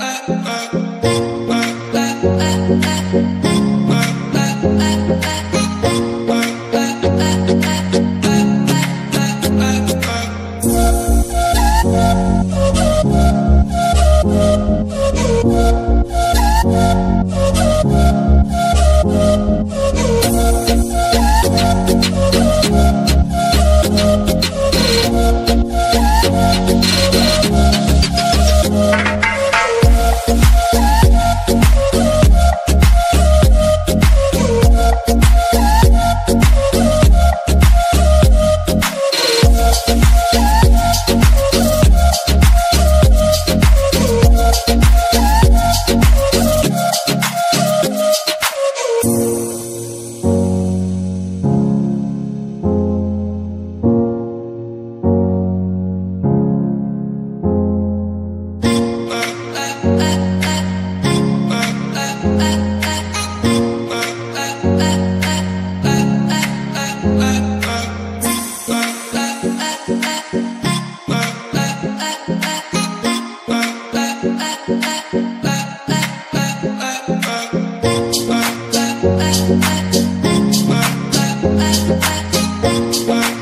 uh, uh. Bye.